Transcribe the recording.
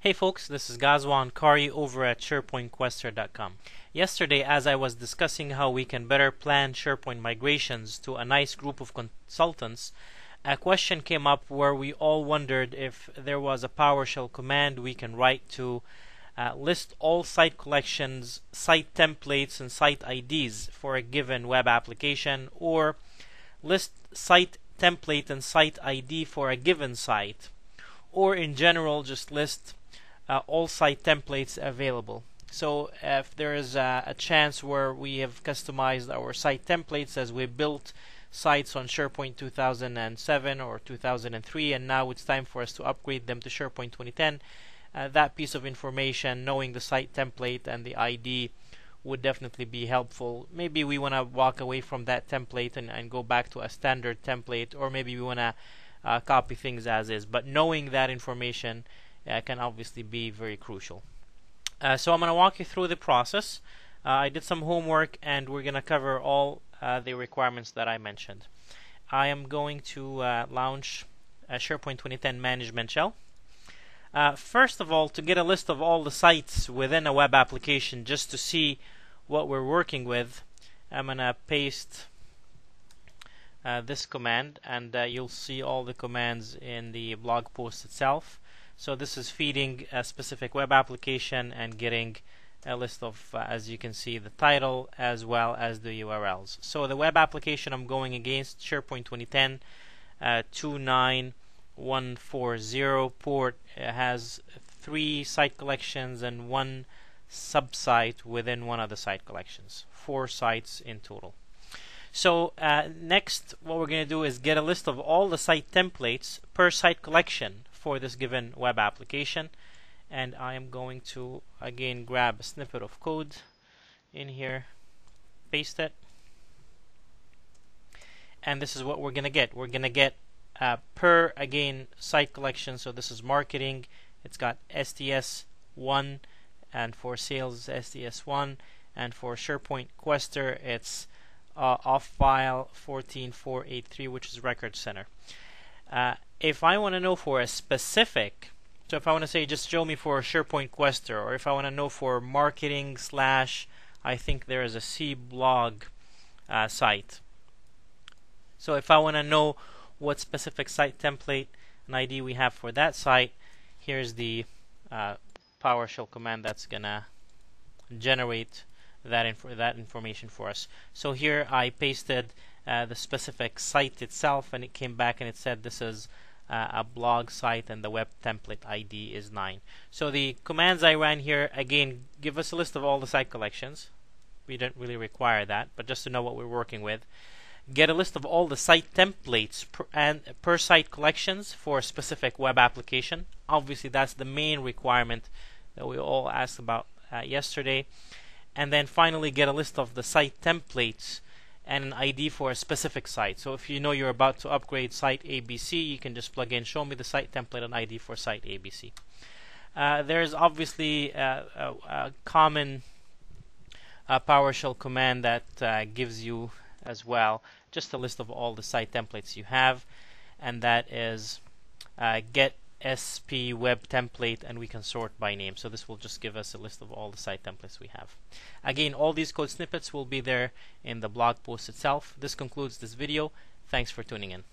Hey folks, this is Gazwan Kari over at SharePointQuester.com. Yesterday, as I was discussing how we can better plan SharePoint migrations to a nice group of consultants, a question came up where we all wondered if there was a PowerShell command we can write to uh, list all site collections, site templates, and site IDs for a given web application, or list site template and site ID for a given site, or in general just list uh, all site templates available. So if there is a, a, chance where we have customized our site templates as we built sites on SharePoint 2007 or 2003 and now it's time for us to upgrade them to SharePoint 2010, uh, that piece of information, knowing the site template and the ID would definitely be helpful. Maybe we want to walk away from that template and, and go back to a standard template or maybe we want to uh, copy things as is. But knowing that information uh, can obviously be very crucial. Uh, so I'm going to walk you through the process. Uh, I did some homework and we're going to cover all the requirements that I mentioned. I am going to launch a SharePoint 2010 Management Shell. Uh, first of all, to get a list of all the sites within a web application just to see what we're working with, I'm going to paste uh, this command and uh, you'll see all the commands in the blog post itself. So this is feeding a specific web application and getting a list of, uh, as you can see, the title as well as the URLs. So the web application I'm going against SharePoint 2010 uh, 29140 port has three site collections and one subsite within one of the site collections. Four sites in total. So uh, next, what we're going to do is get a list of all the site templates per site collection for this given web application. And I am going to again grab a snippet of code in here paste it. And this is what we're gonna get. We're gonna get uh, per again site collection. So this is marketing. It's got STS1 and for sales STS1 and for SharePoint Quester it's uh, off file 14483 which is record center. Uh, if I want to know for a specific, so if I want to say just show me for SharePoint Quester, or if I want to know for marketing slash, I think there is a C blog uh, site. So if I want to know what specific site template and ID we have for that site, here's the uh, PowerShell command that's gonna generate that inf that information for us. So here I pasted uh, the specific site itself and it came back and it said this is uh, a blog site and the web template ID is 9. So the commands I ran here again give us a list of all the site collections. We don't really require that, but just to know what we're working with. Get a list of all the site templates per, and per site collections for a specific web application. Obviously, that's the main requirement that we all asked about uh, yesterday. And then finally, get a list of the site templates and an ID for a specific site. So if you know you're about to upgrade site ABC, you can just plug in show me the site template and ID for site ABC. Uh, there's obviously a, a, a common uh, PowerShell command that uh, gives you as well just a list of all the site templates you have, and that is uh, get sp web template and we can sort by name. So this will just give us a list of all the site templates we have. Again, all these code snippets will be there in the blog post itself. This concludes this video. Thanks for tuning in.